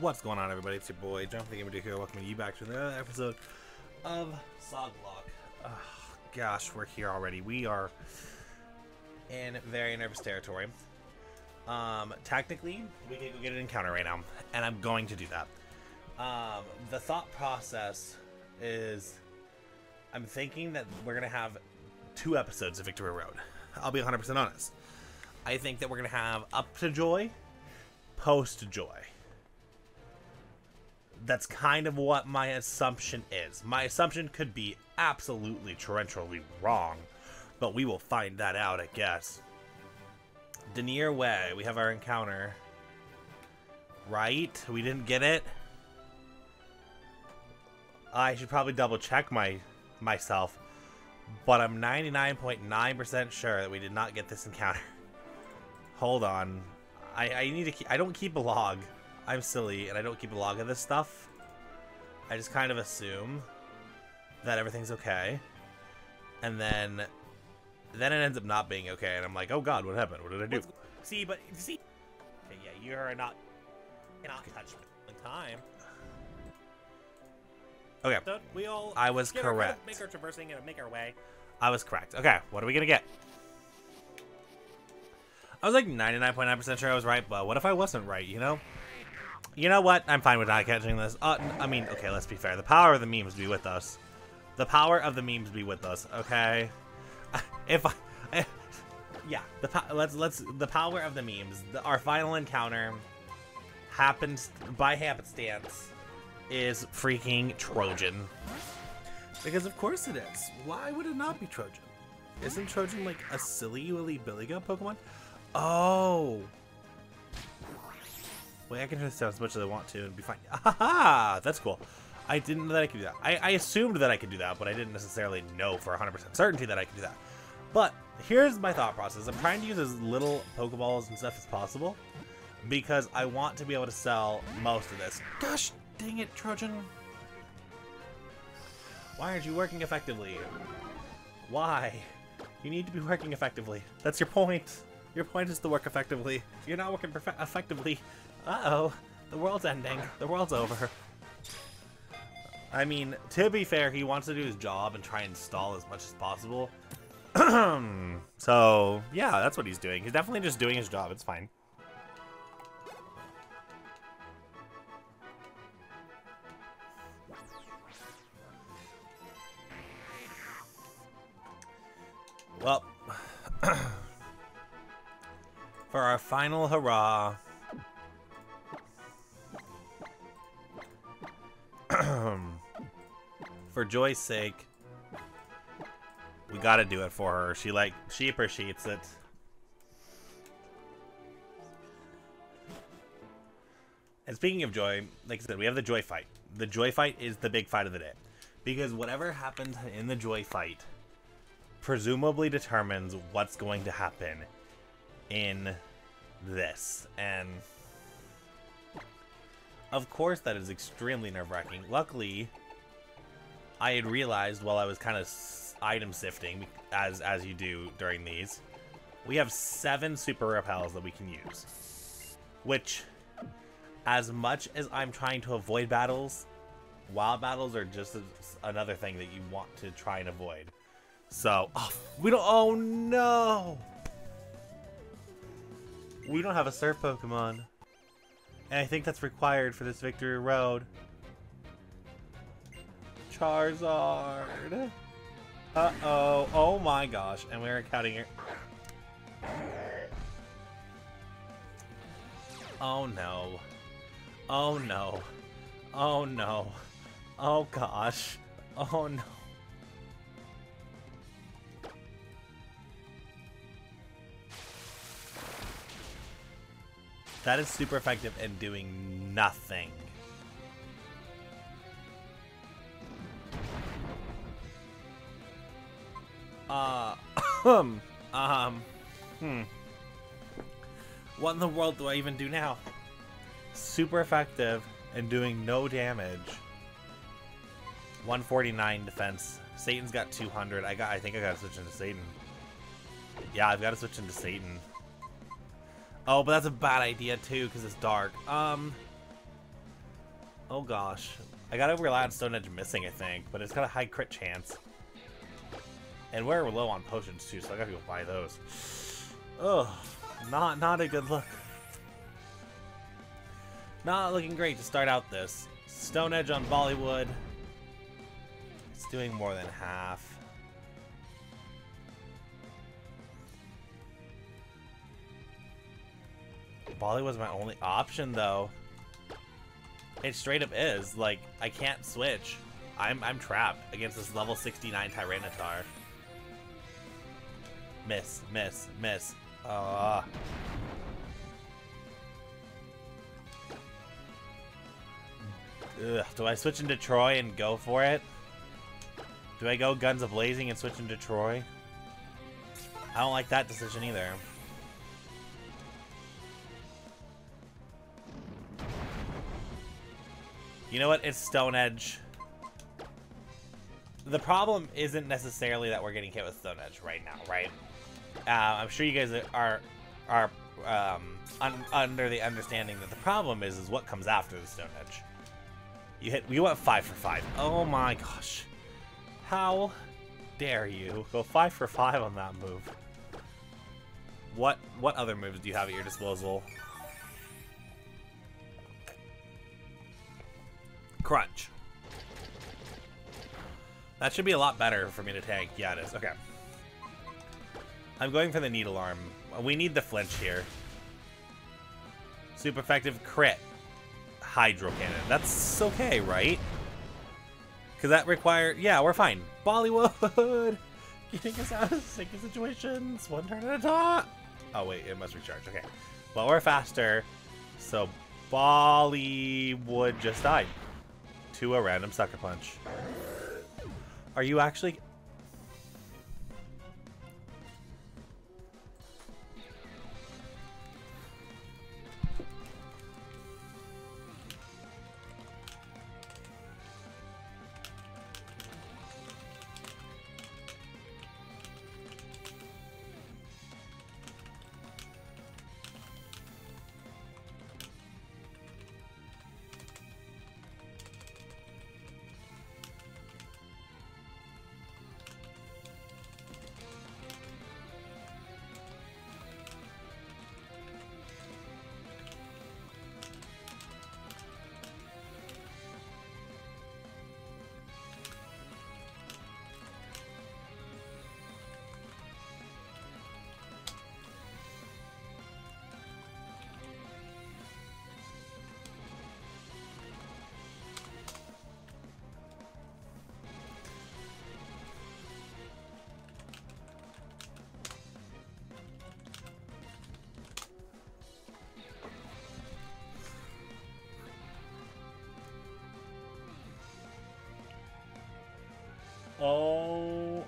What's going on, everybody? It's your boy, Jonathan Gamer here. Welcome you back to another episode of Sagalocke. Oh, gosh, we're here already. We are in very nervous territory. Um, technically, we can go get an encounter right now, and I'm going to do that. Um, the thought process is I'm thinking that we're going to have two episodes of Victory Road. I'll be 100% honest. I think that we're going to have Up to Joy, Post Joy. That's kind of what my assumption is. My assumption could be absolutely torrentially wrong, but we will find that out, I guess. Denier Way, we have our encounter. Right? We didn't get it? I should probably double check my myself, but I'm 99.9% sure that we did not get this encounter. Hold on. I, I need to keep, I don't keep a log. I'm silly, and I don't keep a log of this stuff. I just kind of assume that everything's okay. And then, then it ends up not being okay, and I'm like, oh god, what happened? What did I do? See, but, see... Okay, yeah, you're not, cannot touch in time. Okay. So we all I was get our- correct. make our traversing and make our way. I was correct. Okay, what are we gonna get? I was like 99.9% sure I was right, but what if I wasn't right, you know? You know what? I'm fine with not catching this. Uh, I mean, okay, let's be fair. The power of the memes be with us. The power of the memes be with us, okay? If I... yeah, the let's let's the power of the memes. The, our final encounter happens by happenstance is freaking Trojan. Because of course it is. Why would it not be Trojan? Isn't Trojan like a silly willy billy goat Pokemon? Oh. Wait, I can turn this down as much as I want to and be fine. Aha! That's cool. I didn't know that I could do that. I, I assumed that I could do that, but I didn't necessarily know for 100% certainty that I could do that. But here's my thought process. I'm trying to use as little Pokeballs and stuff as possible because I want to be able to sell most of this. Gosh dang it, Trojan. Why aren't you working effectively? Why? You need to be working effectively. That's your point. Your point is to work effectively. You're not working effectively, uh-oh, the world's ending. The world's over. I mean, to be fair, he wants to do his job and try and stall as much as possible. so, yeah, that's what he's doing. He's definitely just doing his job. It's fine. Well, for our final hurrah, for Joy's sake, we gotta do it for her. She like she appreciates it. And speaking of joy, like I said, we have the joy fight. The joy fight is the big fight of the day. Because whatever happens in the joy fight presumably determines what's going to happen in this. And of course, that is extremely nerve wracking. Luckily, I had realized while I was kind of item sifting, as as you do during these, we have seven super repels that we can use. Which, as much as I'm trying to avoid battles, wild battles are just another thing that you want to try and avoid. So, oh, we don't. Oh no! We don't have a surf Pokemon. And I think that's required for this Victory Road. Charizard. Uh-oh. Oh my gosh. And we're counting it. Oh no. Oh no. Oh no. Oh gosh. Oh no. That is super effective in doing nothing. Uh, um, um, hmm. What in the world do I even do now? Super effective and doing no damage. 149 defense. Satan's got 200. I got. I think I gotta switch into Satan. Yeah, I've got to switch into Satan. Oh, but that's a bad idea too, because it's dark. Um, Oh gosh. I gotta rely on Stone Edge missing, I think, but it's got a high crit chance. And we're low on potions too, so I gotta go buy those. Ugh, not not a good look. Not looking great to start out this. Stone Edge on Bollywood. It's doing more than half. Bolly was my only option though. It straight up is. Like, I can't switch. I'm I'm trapped against this level 69 Tyranitar. Miss, miss, miss. Uh. Ugh, do I switch into Troy and go for it? Do I go guns a blazing and switch into Troy? I don't like that decision either. You know what? It's Stone Edge. The problem isn't necessarily that we're getting hit with Stone Edge right now, right? Uh, I'm sure you guys are are um, un under the understanding that the problem is is what comes after the Stone Edge. You hit. We went five for five. Oh my gosh! How dare you go five for five on that move? What what other moves do you have at your disposal? Crunch. That should be a lot better for me to tank. Yeah, it is. Okay. I'm going for the Needle Arm. We need the flinch here. Super effective crit. Hydro Cannon. That's okay, right? Because that required... Yeah, we're fine. Bollywood! Getting us out of sticky situations. One turn at a time. Oh, wait. It must recharge. Okay. Well, we're faster. So, Bollywood just died. To a random Sucker Punch. Are you actually... Oh.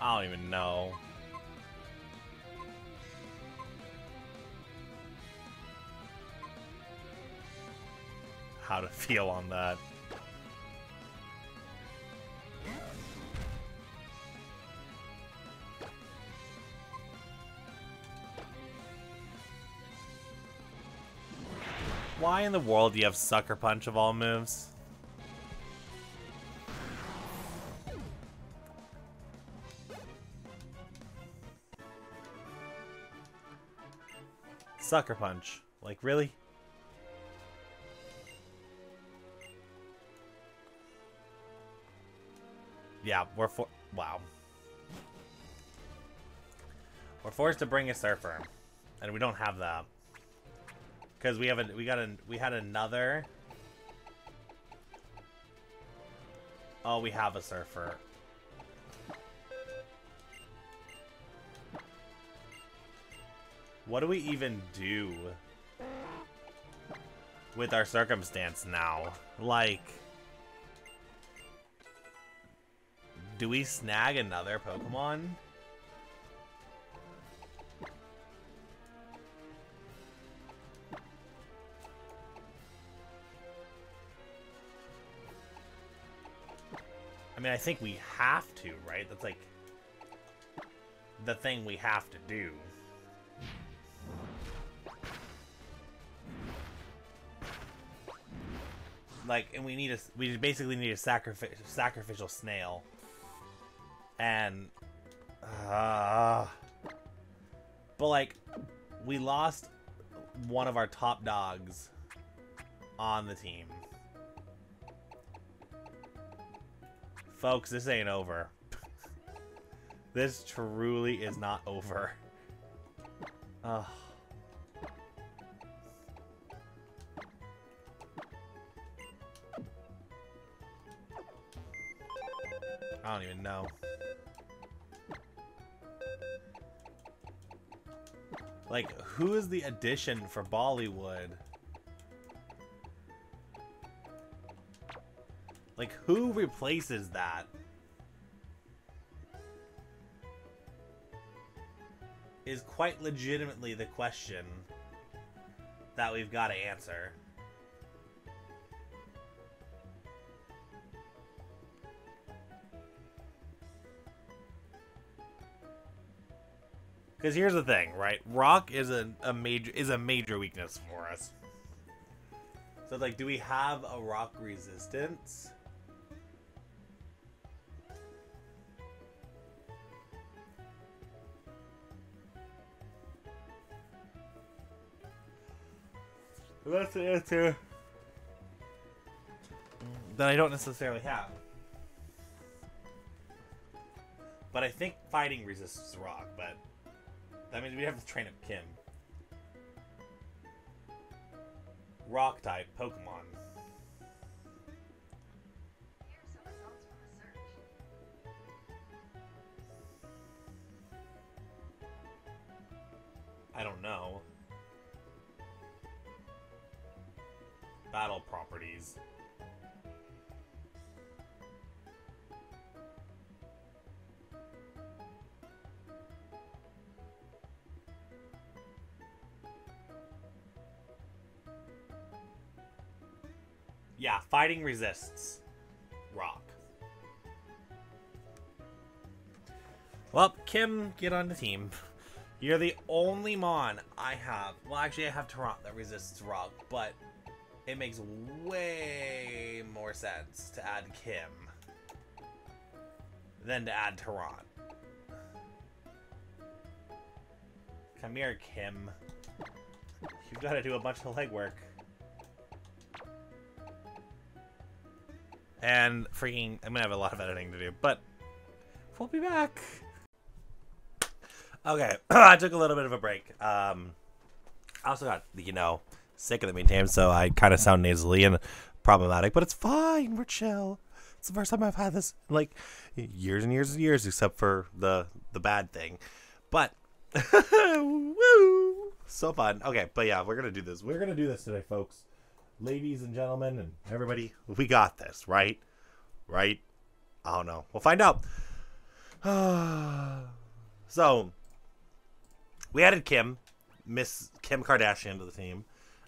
I don't even know. How to feel on that. Why in the world do you have Sucker Punch of all moves? Sucker Punch. Like, really? We're for wow. We're forced to bring a surfer, and we don't have that because we have a we got a we had another. Oh, we have a surfer. What do we even do with our circumstance now? Like. Do we snag another Pokemon? I mean, I think we have to, right? That's like the thing we have to do. Like, and we need a, we basically need a sacrificial snail. And, uh, but like, we lost one of our top dogs on the team. Folks, this ain't over. this truly is not over. Ugh. I don't even know. Like, who is the addition for Bollywood? Like, who replaces that? Is quite legitimately the question that we've got to answer. Because here's the thing, right? Rock is a, a major is a major weakness for us. So like, do we have a rock resistance? That's the answer that I don't necessarily have. But I think fighting resists rock, but that means we have to train up Kim. Rock type Pokemon. I don't know. Battle properties. Yeah, fighting resists. Rock. Well, Kim, get on the team. You're the only Mon I have. Well, actually, I have Tarant that resists Rock, but it makes way more sense to add Kim than to add Tarant. Come here, Kim. You've got to do a bunch of legwork. And freaking, I'm gonna have a lot of editing to do, but we'll be back. Okay, I took a little bit of a break. Um, I also got, you know, sick in the meantime, so I kind of sound nasally and problematic, but it's fine. We're chill. It's the first time I've had this in like years and years and years, except for the the bad thing. But woo, so fun. Okay, but yeah, we're gonna do this. We're gonna do this today, folks ladies and gentlemen, and everybody, we got this, right? Right? I don't know. We'll find out. so, we added Kim, Miss Kim Kardashian to the team.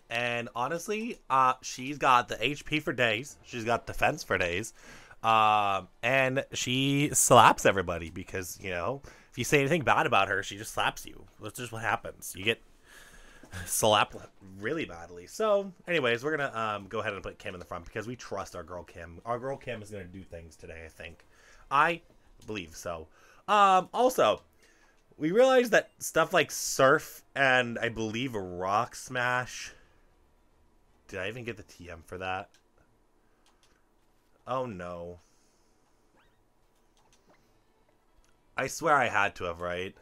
And honestly, uh, she's got the HP for days. She's got defense for days. Uh, and she slaps everybody because, you know, if you say anything bad about her, she just slaps you. That's just what happens. You get slap really badly. So, anyways, we're gonna um, go ahead and put Kim in the front because we trust our girl Kim. Our girl Kim is gonna do things today. I think. I believe so. Um, also, we realized that stuff like Surf and I believe Rock Smash. Did I even get the TM for that? Oh no. I swear I had to have, right?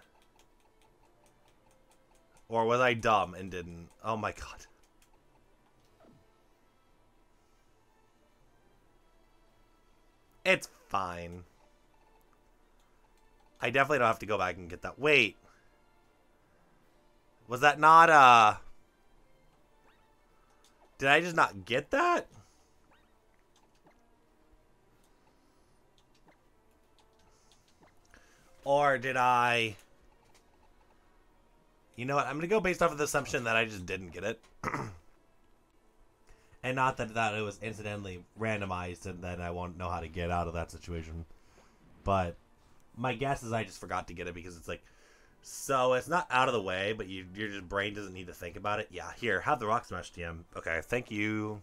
Or was I dumb and didn't? Oh my god. It's fine. I definitely don't have to go back and get that. Wait. Was that not, uh... Did I just not get that? Or did I... You know what? I'm going to go based off of the assumption that I just didn't get it. and not that, that it was incidentally randomized and then I won't know how to get out of that situation. But my guess is I just forgot to get it because it's like so it's not out of the way, but you, your just brain doesn't need to think about it. Yeah, here, have the Rock Smash TM. Okay, thank you.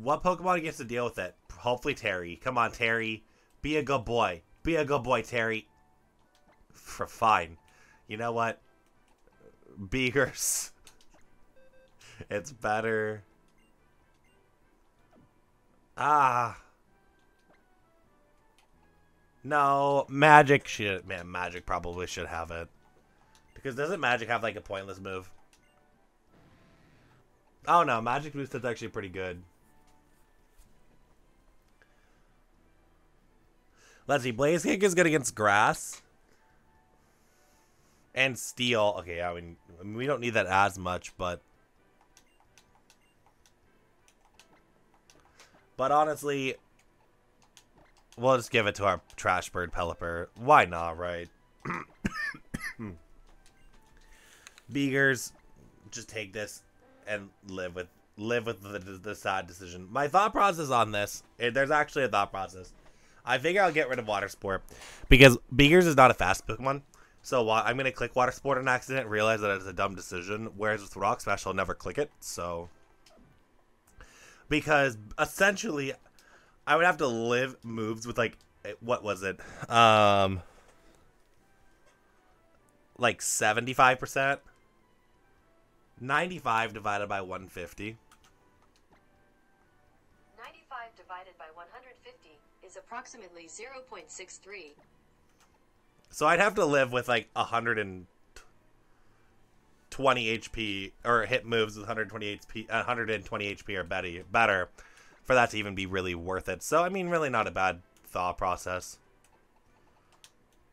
What Pokemon gets to deal with it? Hopefully Terry. Come on, Terry. Be a good boy. Be a good boy, Terry. For fine. You know what? Beakers. it's better. Ah. No, Magic should. Man, Magic probably should have it. Because doesn't Magic have like a pointless move? Oh no, Magic Boosted's actually pretty good. Let's see. Blaze Kick is good against Grass. And Steel. Okay, I mean, we don't need that as much, but... But honestly, We'll just give it to our trash bird Pelipper. Why not, right? Beegers, just take this and live with live with the, the, sad decision. My thought process on this, eh, there's actually a thought process. I figure I'll get rid of Water Sport because Beegers is not a fast Pokemon. So uh, I'm gonna click Water Sport on accident, realize that it's a dumb decision. Whereas with Rock Smash, I'll never click it. So because essentially I would have to live moves with like eh, what was it? Um like 75%. 95 divided by 150. 95 divided by 150 is approximately 0.63. So I'd have to live with like 120 HP or hit moves with 120 HP 120 HP or better better for that to even be really worth it. So, I mean, really not a bad thought process.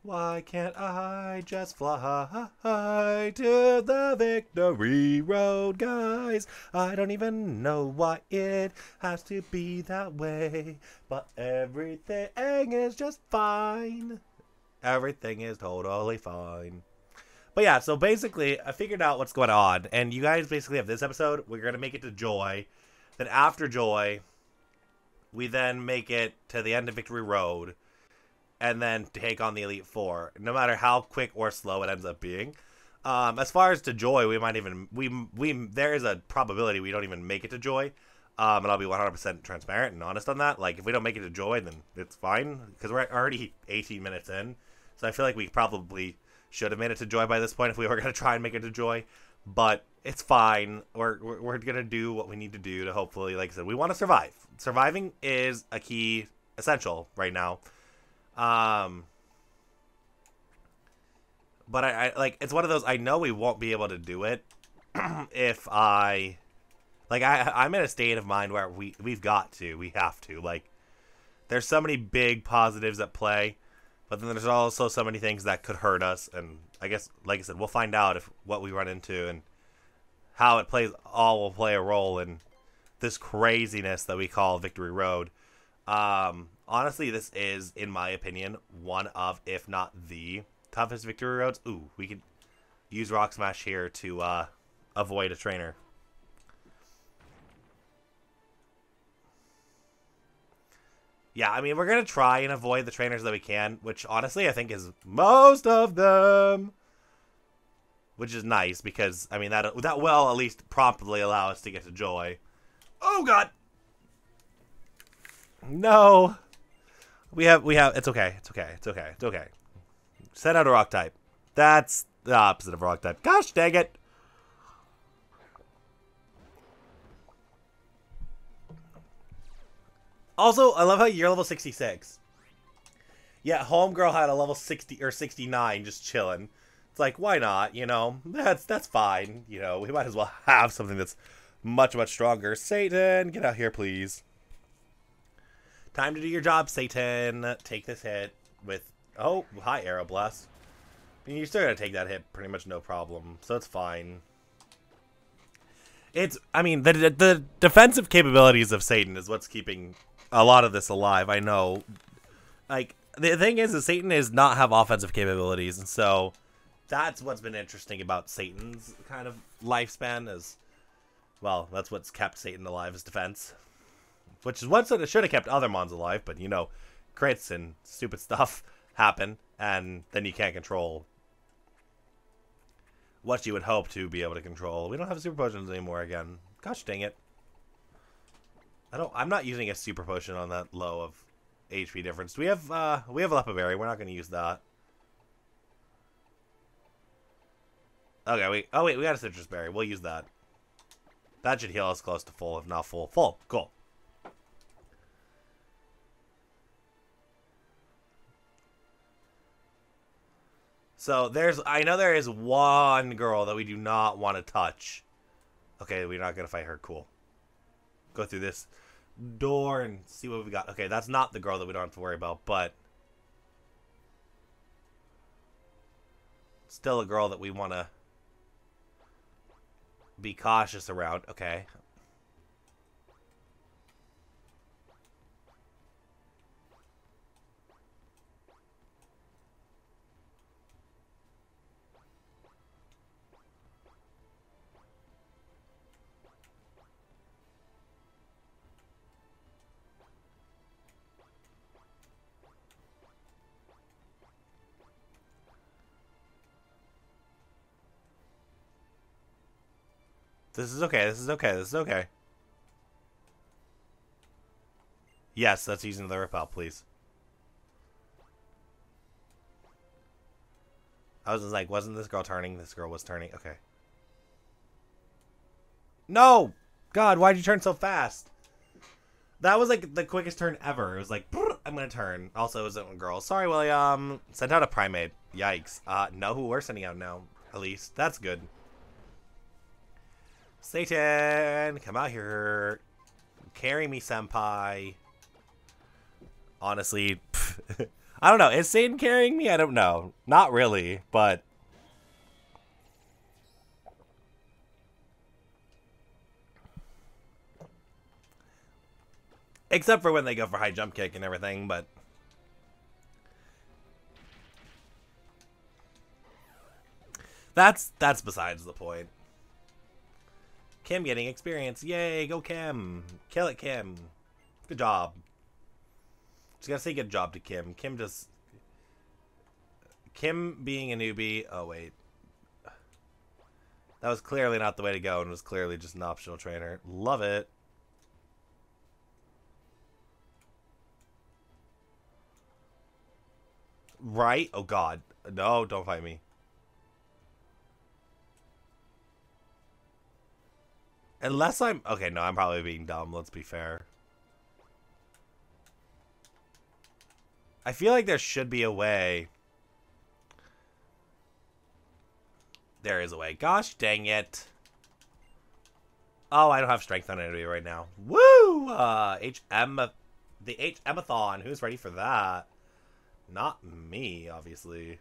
Why can't I just fly to the victory road, guys? I don't even know why it has to be that way, but everything is just fine. Everything is totally fine. But yeah, so basically, I figured out what's going on, and you guys basically have this episode. We're gonna make it to Joy. Then after Joy, we then make it to the end of Victory Road, and then take on the Elite Four, no matter how quick or slow it ends up being. Um, as far as to Joy, we might even we we there is a probability we don't even make it to Joy. Um, and I'll be 100% transparent and honest on that. Like, if we don't make it to Joy, then it's fine because we're already 18 minutes in. So I feel like we probably should have made it to Joy by this point if we were going to try and make it to Joy. But it's fine. We're, we're, we're gonna do what we need to do to hopefully, like I said, we want to survive. Surviving is a key essential right now. Um, but I, I like it's one of those. I know we won't be able to do it if I, like I I'm in a state of mind where we we've got to, we have to. Like, there's so many big positives at play, but then there's also so many things that could hurt us. And I guess, like I said, we'll find out if what we run into and how it plays all will play a role in this craziness that we call Victory Road. Um, honestly, this is, in my opinion, one of, if not the toughest Victory Roads. Ooh, we could use Rock Smash here to uh, avoid a trainer. Yeah, I mean, we're going to try and avoid the trainers that we can, which honestly I think is most of them which is nice because I mean that that will at least promptly allow us to get to Joy. Oh God! No, we have we have. It's okay. It's okay. It's okay. It's okay. Set out a rock type. That's the opposite of rock type. Gosh dang it! Also, I love how you're level 66. Yeah, Homegirl had a level 60 or 69 just chilling. It's like, why not? You know, that's that's fine. You know, we might as well have something that's much much stronger. Satan, get out here, please. Time to do your job, Satan. Take this hit with. Oh, hi, Aeroblast. I mean, you're still gonna take that hit pretty much no problem, so it's fine. It's, I mean, the the defensive capabilities of Satan is what's keeping a lot of this alive. I know. Like the thing is, is Satan does not have offensive capabilities, and so that's what's been interesting about Satan's kind of lifespan is Well, that's what's kept Satan alive as defense. Which is what should have kept other mons alive, but you know, crits and stupid stuff happen, and then you can't control what you would hope to be able to control. We don't have super potions anymore again. Gosh dang it. I don't I'm not using a super potion on that low of HP difference. Do we have uh we have a Leppa Berry, we're not gonna use that. Okay, we oh wait, we got a Sitrus Berry. We'll use that. That should heal us close to full, if not full. Full. Cool. So there's, I know there is one girl that we do not want to touch. Okay, we're not going to fight her. Cool. Go through this door and see what we got. Okay, that's not the girl that we don't have to worry about, but still a girl that we want to be cautious around. Okay. This is okay. This is okay. This is okay. Yes, that's using the repel, please. I was like, wasn't this girl turning? This girl was turning. Okay. No! God, why'd you turn so fast? That was like the quickest turn ever. It was like, I'm gonna turn. Also, it was a girl. Sorry, William. Sent out a primate. Yikes. Uh, no, who we're sending out now. At least. That's good. Satan, come out here. Carry me, senpai. Honestly, I don't know. Is Satan carrying me? I don't know. Not really, but... Except for when they go for high jump kick and everything, but... That's that's besides the point. Kim getting experience. Yay, go Kim. Kill it, Kim. Good job. Just gotta say good job to Kim. Kim just... Kim being a newbie... Oh, wait. That was clearly not the way to go and was clearly just an optional trainer. Love it. Right? Oh, God. No, don't fight me. Unless I'm... Okay, no, I'm probably being dumb. Let's be fair. I feel like there should be a way. There is a way. Gosh dang it. Oh, I don't have strength on enemy right now. Woo! Uh, HM... The HM-a-thon. Who's ready for that? Not me, obviously.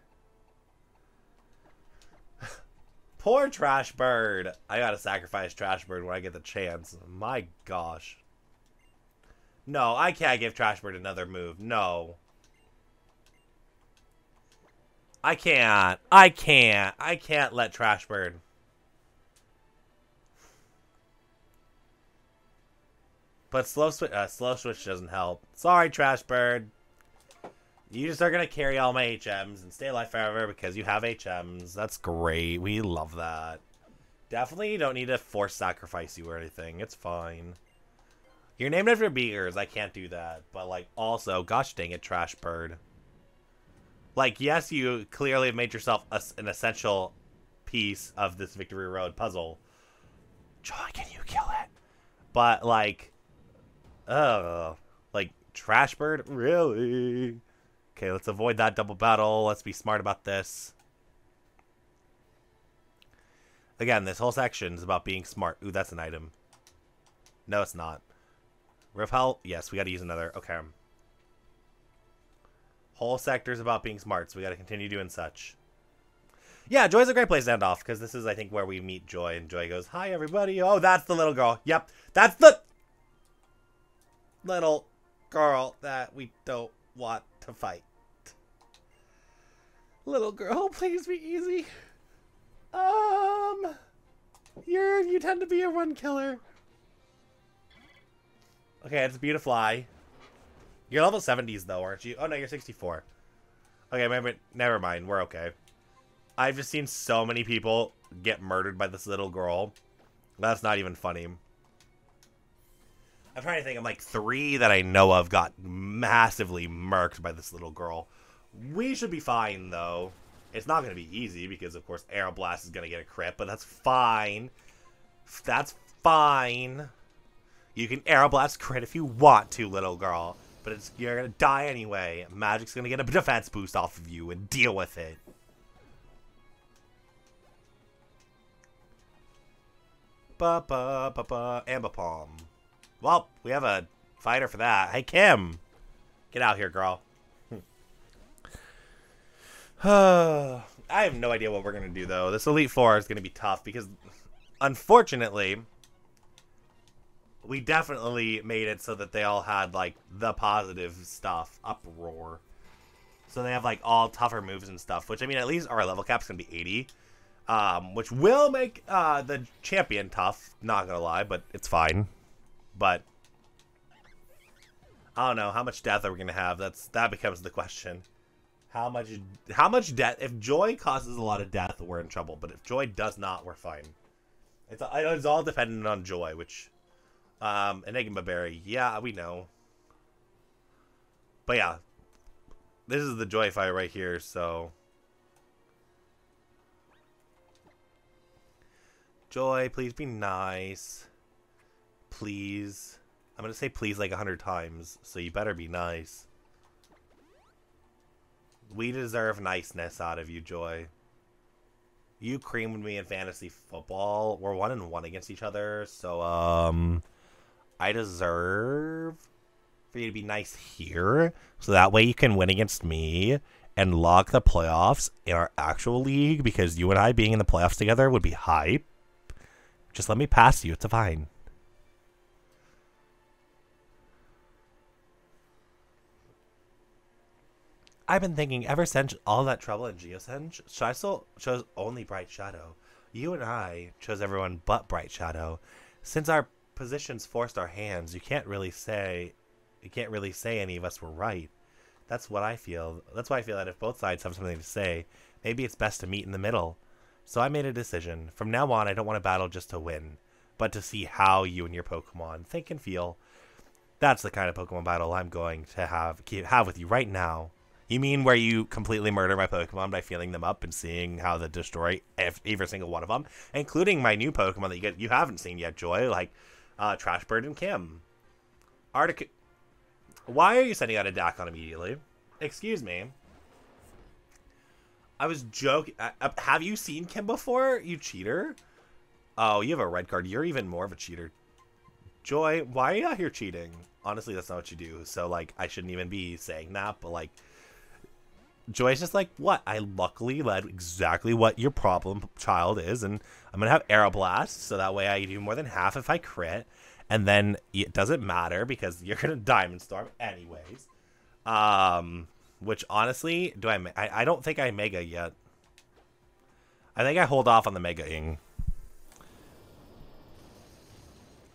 Poor Trash Bird. I gotta sacrifice Trash Bird when I get the chance. My gosh. No, I can't give Trash Bird another move. No. I can't. I can't. I can't let Trash Bird. But slow switch, uh, slow switch doesn't help. Sorry, Trash Bird. You just are to carry all my HMs and stay alive forever because you have HMs. That's great. We love that. Definitely don't need to force sacrifice you or anything. It's fine. You're named after beers. I can't do that. But, like, also, gosh dang it, Trash Bird. Like, yes, you clearly have made yourself a, an essential piece of this Victory Road puzzle. John, can you kill it? But, like, uh, like, Trash Bird? Really? Okay, let's avoid that double battle. Let's be smart about this. Again, this whole section is about being smart. Ooh, that's an item. No, it's not. Repel? Yes, we gotta use another. Okay. Whole sector is about being smart, so we gotta continue doing such. Yeah, Joy's a great place to end off, because this is, I think, where we meet Joy, and Joy goes, Hi, everybody. Oh, that's the little girl. Yep, that's the little girl that we don't want to fight. Little girl, please be easy. Um. You're you tend to be a run killer. Okay, it's Beautifly. You're level 70s though, aren't you? Oh no, you're 64. Okay, maybe never mind. We're okay. I've just seen so many people get murdered by this little girl. That's not even funny. I'm trying to think. I'm like three that I know of got massively murked by this little girl. We should be fine though. It's not going to be easy because of course Aeroblast is going to get a crit, but that's fine. That's fine. You can Aeroblast crit if you want to, little girl. But it's you're going to die anyway. Magic's going to get a defense boost off of you and deal with it. Ba ba ba ba Ambipom. Well, we have a fighter for that. Hey Kim, get out here, girl. I have no idea what we're gonna do though. This Elite Four is gonna be tough because, unfortunately, we definitely made it so that they all had like the positive stuff. Uproar. So they have like all tougher moves and stuff. Which I mean, at least our level cap's gonna be 80 um, which will make uh, the champion tough. Not gonna lie, but it's fine. But I don't know how much death are we gonna have. That's that becomes the question. How much? How much death? If Joy causes a lot of death, we're in trouble. But if Joy does not, we're fine. It's it's all dependent on Joy, which um, Enigma Berry. Yeah, we know. But yeah, this is the Joy fight right here. So. Joy, please be nice. Please. I'm gonna say please like a hundred times, so you better be nice. We deserve niceness out of you, Joy. You creamed me in fantasy football. We're one and one against each other, so um I deserve for you to be nice here. So that way you can win against me and lock the playoffs in our actual league because you and I being in the playoffs together would be hype. Just let me pass you. It's fine. I've been thinking ever since all that trouble in Geosenge, I chose only Bright Shadow? You and I chose everyone but Bright Shadow. Since our positions forced our hands, you can't really say you can't really say any of us were right. That's what I feel. That's why I feel that if both sides have something to say, maybe it's best to meet in the middle. So I made a decision. From now on, I don't want to battle just to win, but to see how you and your Pokemon think and feel. That's the kind of Pokemon battle I'm going to have have with you right now. You mean where you completely murder my Pokemon by feeling them up and seeing how they destroy every single one of them, including my new Pokemon that you get you haven't seen yet, Joy, like uh, Trashbird and Kim. Arctic. Why are you sending out a Dakon immediately? Excuse me. I was joking. Uh, have you seen Kim before, you cheater? Oh, you have a red card. You're even more of a cheater. Joy, why are you out here cheating? Honestly, that's not what you do. So, like, I shouldn't even be saying that. But, like, Joy's just like, what? I luckily led exactly what your problem child is. And I'm to have Aeroblast. So that way I do more than half if I crit. And then it doesn't matter because you're to Diamond Storm anyways. Um, which honestly, do I, I? I don't think I mega yet. I think I hold off on the mega ing.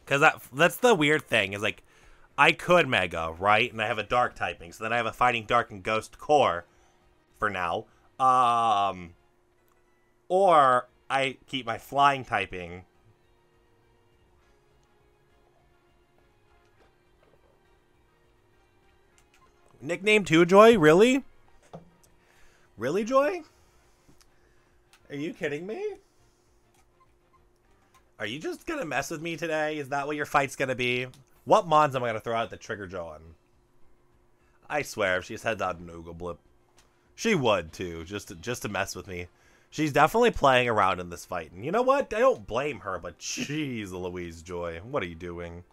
Cause that that's the weird thing is like, I could mega right, and I have a dark typing, so then I have a fighting dark and ghost core, for now. Um, or I keep my flying typing Nickname too, Joy? Really? Really, Joy? Are you kidding me? Are you just gonna mess with me today? Is that what your fight's gonna be? What mons am I gonna throw out the trigger Joe on? I swear, if she heads out an Blip, she would too, just to, just to mess with me. She's definitely playing around in this fight, and you know what? I don't blame her, but jeez, Louise Joy, what are you doing?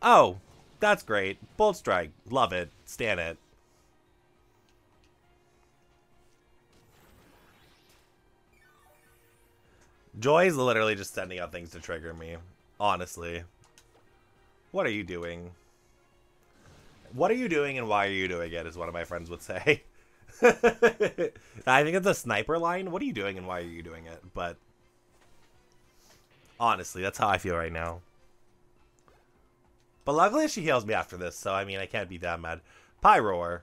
Oh, that's great. Bolt Strike. Love it. Stan it. Joy's literally just sending out things to trigger me. Honestly. What are you doing? What are you doing and why are you doing it, is one of my friends would say. I think it's a sniper line. What are you doing and why are you doing it? But Honestly, that's how I feel right now. But luckily she heals me after this, so I mean I can't be that mad. Pyroar.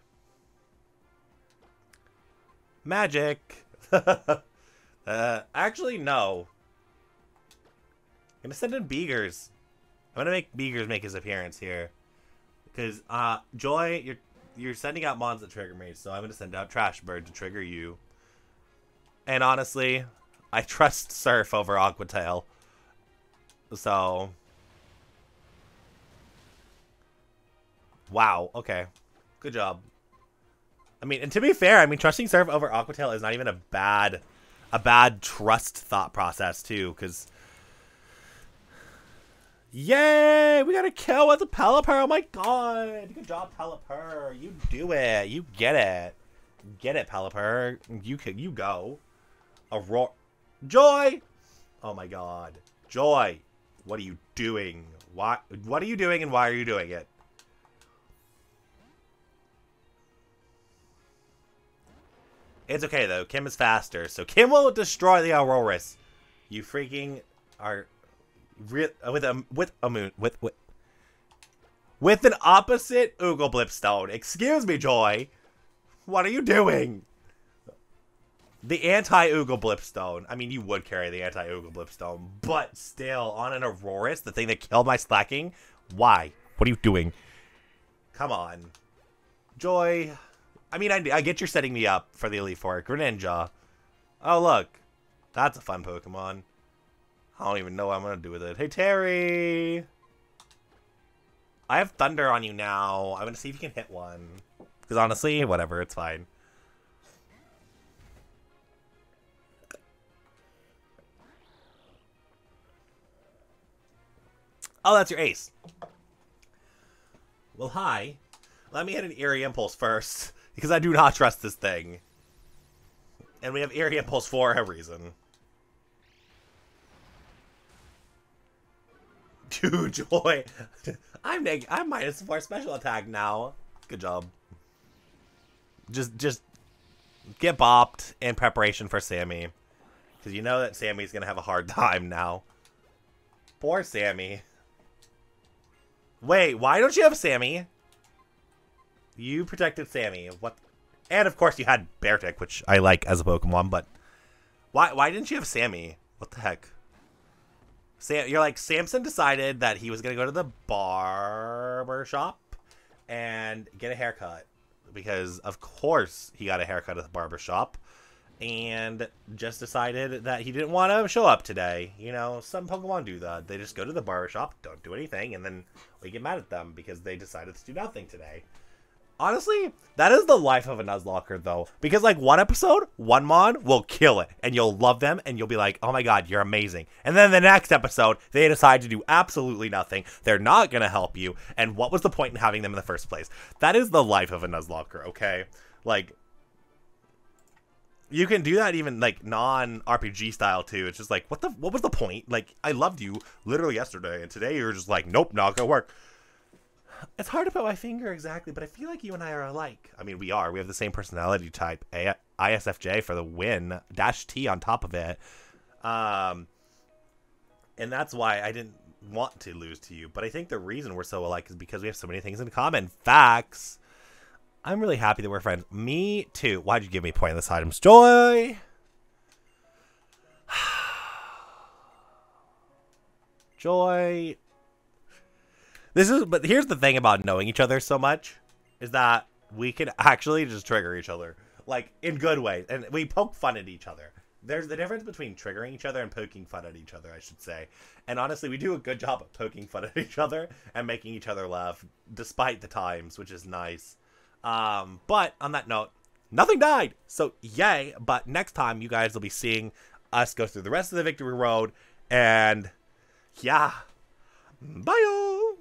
Magic. uh, actually, no. I'm gonna send in Beegers. I'm gonna make Beegers make his appearance here. Because, uh, Joy, you're you're sending out mons that trigger me, so I'm gonna send out Trash Bird to trigger you. And honestly, I trust Surf over Aquatail. So... Wow, okay. Good job. I mean, and to be fair, I mean, trusting Surf over Aquatail is not even a bad, a bad trust thought process too, because. Yay! We got a kill with the Pelipper. Oh my god! Good job, Pelipper. You do it. You get it. Get it, Pelipper. You can. You go. Aurora. Joy. Oh my god. Joy. What are you doing? Why? What are you doing, and why are you doing it? It's okay though. Kim is faster, so Kim will destroy the Aurorus. You freaking are Uh, with a with a moon with with with an opposite Oogle Blipstone. Excuse me, Joy. What are you doing? The anti-Oogle Blipstone. I mean, you would carry the anti-Oogle Blipstone, but still, on an Aurorus, the thing that killed my Slaking. why? What are you doing? Come on. Joy, I mean, I, I get you're setting me up for the Elite Four. Greninja. Oh, look. That's a fun Pokemon. I don't even know what I'm going to do with it. Hey, Terry! I have Thunder on you now. I'm going to see if you can hit one. Because honestly, whatever. It's fine. Oh, that's your ace. Well, hi. Let me hit an Eerie Impulse first. Because I do not trust this thing. And we have Eerie Impulse for a reason. Dude, Joy. I'm neg I'm minus four special attack now. Good job. Just just get bopped in preparation for Sammy. Because you know that Sammy's to have a hard time now. Poor Sammy. Wait, why don't you have Sammy? You protected Sammy. What? And of course you had Beartic, which I like as a Pokemon, but why why didn't you have Sammy? What the heck? Sam, you're like Samson decided that he was gonna go to the barber shop and get a haircut because of course he got a haircut at the barber shop and just decided that he didn't want to show up today. You know, some Pokemon do that. They just go to the barber shop, don't do anything, and then we get mad at them because they decided to do nothing today. Honestly, that is the life of a Nuzlocke, though. Because, like, one episode, one mod will kill it, and you'll love them, and you'll be like, oh my god, you're amazing. And then the next episode, they decide to do absolutely nothing. They're not going to help you, and what was the point in having them in the first place? That is the life of a Nuzlocke, okay? Like, you can do that even like non RPG style too. It's just like, what the, what was the point? Like, I loved you literally yesterday, and today you're just like, nope, not gonna work. It's hard to put my finger exactly, but I feel like you and I are alike. I mean, we are. We have the same personality type. A- ISFJ for the win. Dash T on top of it. Um, and that's why I didn't want to lose to you. But I think the reason we're so alike is because we have so many things in common. Facts. I'm really happy that we're friends. Me too. Why'd you give me pointless items? Joy! Joy this is, but here's the thing about knowing each other so much is that we can actually just trigger each other, like in good ways, and we poke fun at each other. There's the difference between triggering each other and poking fun at each other, I should say. And honestly, we do a good job of poking fun at each other and making each other laugh, despite the times, which is nice. Um, but on that note, nothing died, so yay! But next time, you guys will be seeing us go through the rest of the victory road, and yeah, bye.